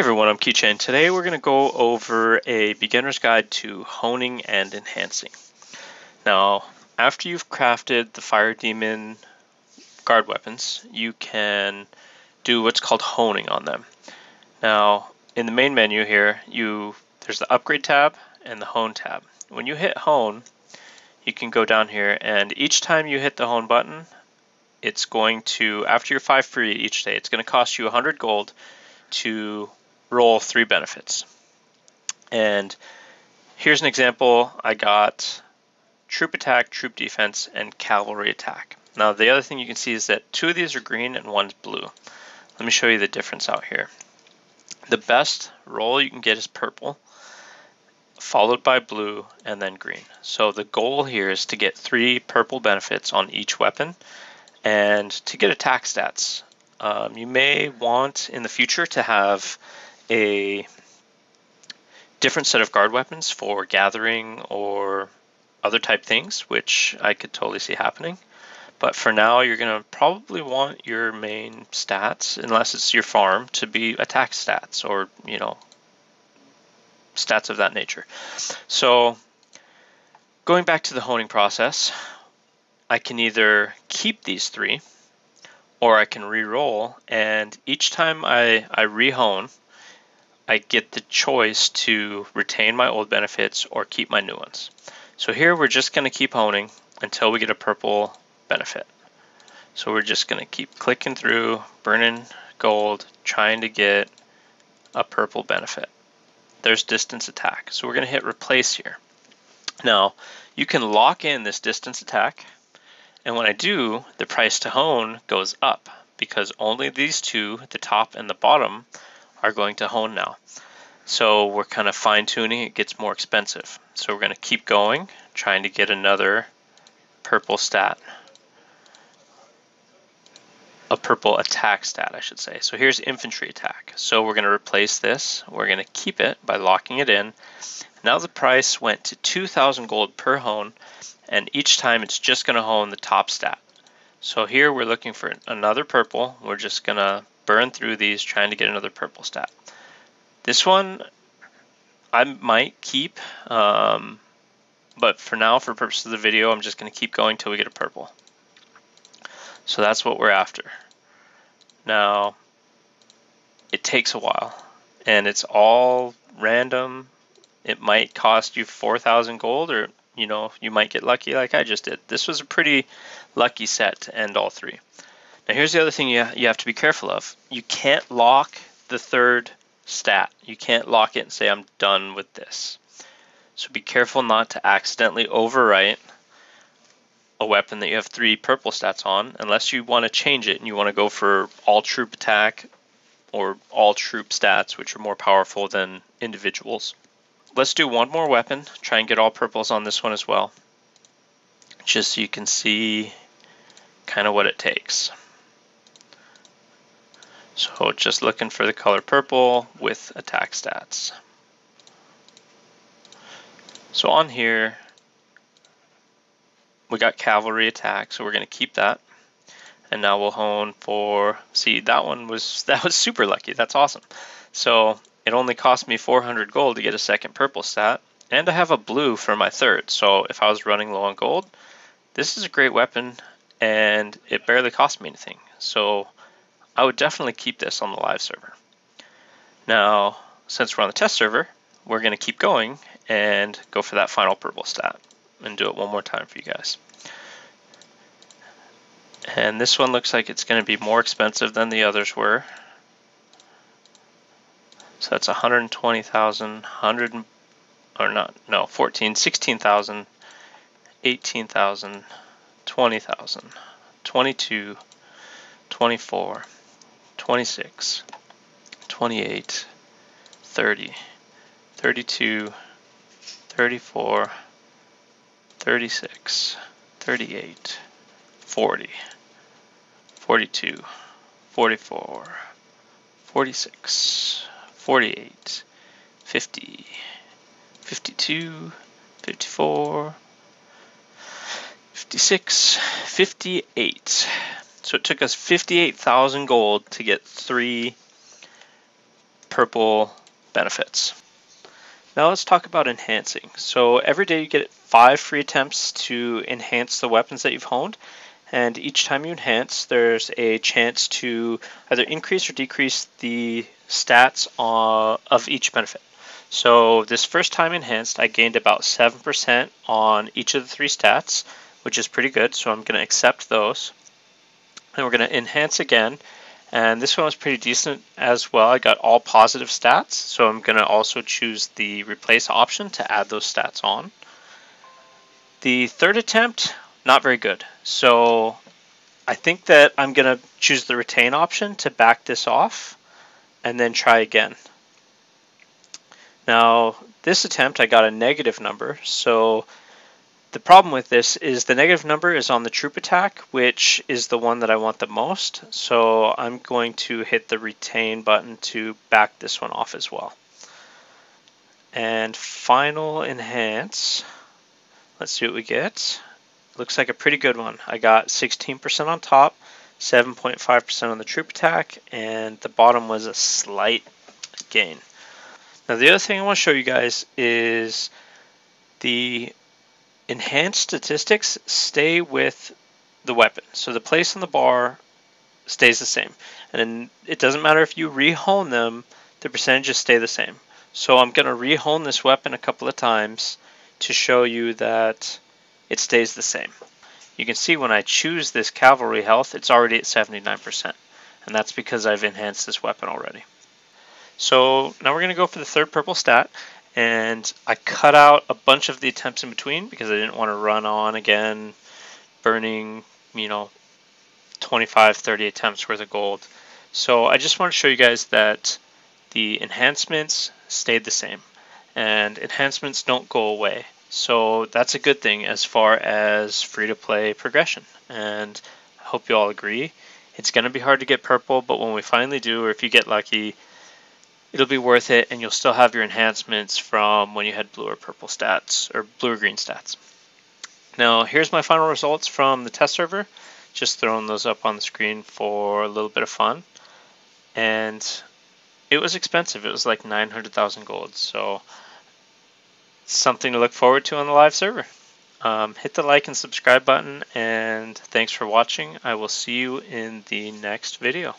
everyone, I'm Keychain. Today we're going to go over a beginner's guide to honing and enhancing. Now, after you've crafted the Fire Demon guard weapons, you can do what's called honing on them. Now, in the main menu here, you there's the upgrade tab and the hone tab. When you hit hone, you can go down here and each time you hit the hone button, it's going to, after your 5 free each day, it's going to cost you 100 gold to roll three benefits. And here's an example. I got troop attack, troop defense, and cavalry attack. Now the other thing you can see is that two of these are green and one's blue. Let me show you the difference out here. The best roll you can get is purple, followed by blue, and then green. So the goal here is to get three purple benefits on each weapon and to get attack stats. Um, you may want in the future to have a different set of guard weapons for gathering or other type things, which I could totally see happening. But for now, you're going to probably want your main stats, unless it's your farm, to be attack stats or, you know, stats of that nature. So going back to the honing process, I can either keep these three or I can re-roll and each time I, I re-hone, I get the choice to retain my old benefits or keep my new ones. So here we're just going to keep honing until we get a purple benefit. So we're just going to keep clicking through, burning gold, trying to get a purple benefit. There's distance attack. So we're going to hit replace here. Now, you can lock in this distance attack and when I do, the price to hone goes up because only these two, the top and the bottom, are going to hone now. So we're kind of fine tuning, it gets more expensive. So we're going to keep going, trying to get another purple stat. A purple attack stat, I should say. So here's infantry attack. So we're going to replace this. We're going to keep it by locking it in. Now the price went to 2,000 gold per hone, and each time it's just going to hone the top stat. So here we're looking for another purple. We're just going to burn through these trying to get another purple stat. This one I might keep, um, but for now, for purposes of the video, I'm just going to keep going till we get a purple. So that's what we're after. Now, it takes a while, and it's all random. It might cost you 4,000 gold, or you know, you might get lucky like I just did. This was a pretty lucky set to end all three. Now here's the other thing you, you have to be careful of. You can't lock the third stat. You can't lock it and say, I'm done with this. So be careful not to accidentally overwrite a weapon that you have three purple stats on, unless you want to change it and you want to go for all troop attack or all troop stats, which are more powerful than individuals. Let's do one more weapon, try and get all purples on this one as well, just so you can see kind of what it takes. So just looking for the color purple with attack stats. So on here, we got cavalry attack, so we're going to keep that. And now we'll hone for, see that one was, that was super lucky, that's awesome. So it only cost me 400 gold to get a second purple stat, and I have a blue for my third, so if I was running low on gold, this is a great weapon, and it barely cost me anything. So I would definitely keep this on the live server. Now, since we're on the test server, we're going to keep going and go for that final purple stat and do it one more time for you guys. And this one looks like it's going to be more expensive than the others were. So that's 120,000, 100, or not, no, 14, 16,000, 18,000, 20,000, 22, 24, 26, 28, 30, 32, 34, 36, 38, 40, 42, 44, 46, 48, 50, 52, 54, 56, 58. So it took us 58,000 gold to get three purple benefits. Now let's talk about enhancing. So every day you get five free attempts to enhance the weapons that you've honed. And each time you enhance, there's a chance to either increase or decrease the stats of each benefit. So this first time enhanced, I gained about 7% on each of the three stats, which is pretty good. So I'm going to accept those. And we're going to enhance again. And this one was pretty decent as well. I got all positive stats. So I'm going to also choose the replace option to add those stats on. The third attempt, not very good. So I think that I'm going to choose the retain option to back this off and then try again. Now, this attempt I got a negative number, so the problem with this is the negative number is on the troop attack, which is the one that I want the most, so I'm going to hit the retain button to back this one off as well. And final enhance, let's see what we get. Looks like a pretty good one. I got 16% on top, 7.5% on the troop attack, and the bottom was a slight gain. Now the other thing I want to show you guys is the enhanced statistics stay with the weapon. So the place on the bar stays the same. And it doesn't matter if you rehone them, the percentages stay the same. So I'm going to rehone this weapon a couple of times to show you that it stays the same. You can see when I choose this cavalry health, it's already at 79%. And that's because I've enhanced this weapon already. So now we're going to go for the third purple stat. And I cut out a bunch of the attempts in between because I didn't want to run on again, burning, you know, 25, 30 attempts worth of gold. So I just want to show you guys that the enhancements stayed the same and enhancements don't go away. So that's a good thing as far as free to play progression. And I hope you all agree. It's going to be hard to get purple, but when we finally do, or if you get lucky, it'll be worth it and you'll still have your enhancements from when you had blue or purple stats or blue or green stats. Now here's my final results from the test server. Just throwing those up on the screen for a little bit of fun. And it was expensive. It was like 900,000 gold. So something to look forward to on the live server. Um, hit the like and subscribe button and thanks for watching. I will see you in the next video.